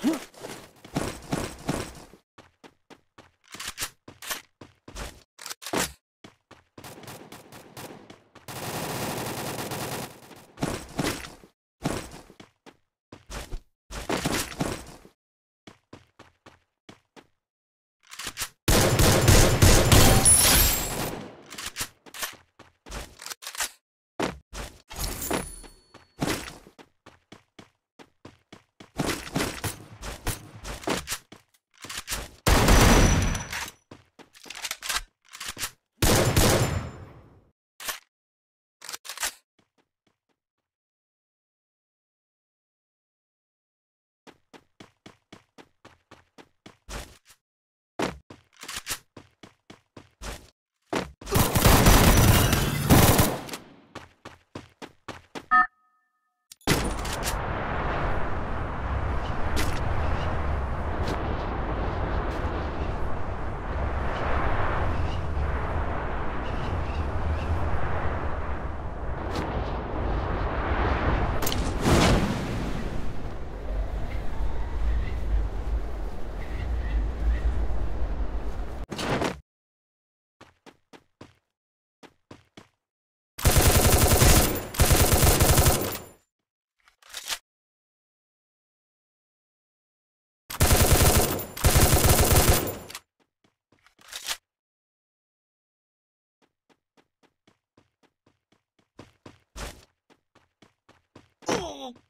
Huh? Oh!